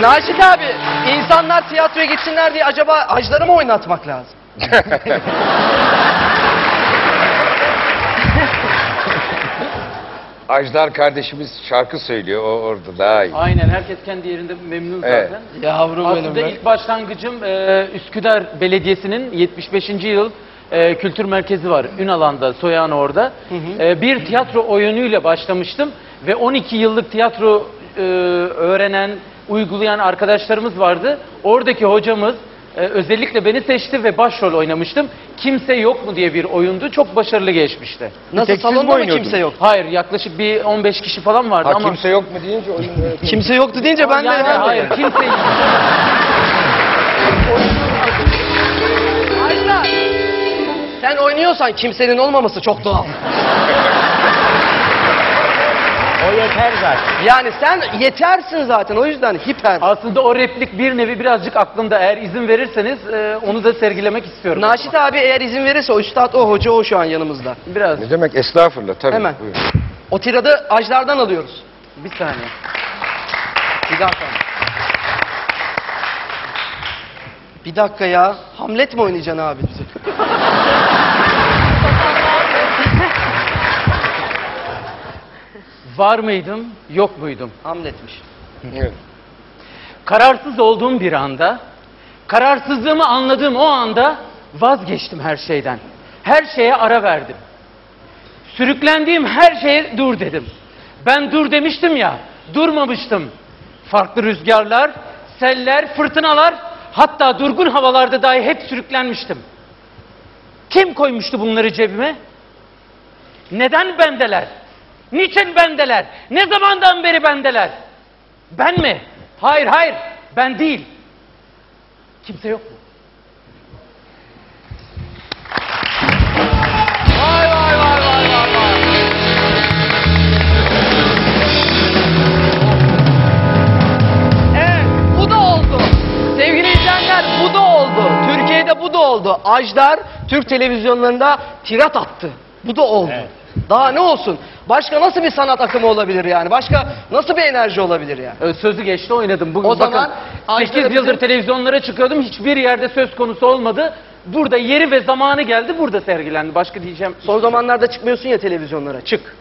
Naşit abi, insanlar tiyatroya gitsinler diye acaba acıları mı oynatmak lazım? Ajdar kardeşimiz şarkı söylüyor. O orada daha iyi. Aynen herkes kendi yerinde memnun Evet. zaten. Yavrum Aslında ilk başlangıcım e, Üsküdar Belediyesi'nin 75. yıl e, kültür merkezi var. Ünalan'da, Soyağın orada. E, bir tiyatro oyunuyla başlamıştım ve 12 yıllık tiyatro e, öğrenen, uygulayan arkadaşlarımız vardı. Oradaki hocamız e, özellikle beni seçti ve başrol oynamıştım. Kimse yok mu diye bir oyundu. Çok başarılı geçmişti. Nasıl tek siz mi salonda mı oynuyordunuz? kimse yok? Hayır yaklaşık bir 15 kişi falan vardı Ha, ama... kimse yok mu deyince oyun Kimse yoktu deyince ben de yani ben de- hayır kimse Sen oynuyorsan kimsenin olmaması çok doğal. O yeter zaten. Yani sen yetersin zaten o yüzden hiper. Aslında o replik bir nevi birazcık aklımda. Eğer izin verirseniz e, onu da sergilemek istiyorum. Naşit abi eğer izin verirse o üstad o hoca o şu an yanımızda. Biraz. Ne demek estağfurullah tabii. Hemen. Buyurun. O tiradı Ajdar'dan alıyoruz. Bir saniye. Bir dakika. Bir dakika ya. Hamlet mi oynayacaksın abi? Var mıydım, yok muydum? Hamletmiş. Evet. Kararsız olduğum bir anda, kararsızlığımı anladığım o anda vazgeçtim her şeyden. Her şeye ara verdim. Sürüklendiğim her şeye dur dedim. Ben dur demiştim ya, durmamıştım. Farklı rüzgarlar, seller, fırtınalar, hatta durgun havalarda dahi hep sürüklenmiştim. Kim koymuştu bunları cebime? Neden bendeler? Niçin bendeler? Ne zamandan beri bendeler? Ben mi? Hayır hayır ben değil. Kimse yok mu? Vay vay vay vay vay vay. Evet bu da oldu. Sevgili izleyenler bu da oldu. Türkiye'de bu da oldu. Ajdar Türk televizyonlarında tirat attı. Bu da oldu. Daha ne olsun? Başka nasıl bir sanat akımı olabilir yani? Başka nasıl bir enerji olabilir yani? Ee, Sözü geçti oynadım. Bugün O zaman bakın Ajda 8 da yıldır bizim- televizyonlara çıkıyordum. Hiçbir yerde söz konusu olmadı. Burada yeri ve zamanı geldi. Burada sergilendi. Başka diyeceğim. Son zamanlarda çıkmıyorsun ya televizyonlara. Çık.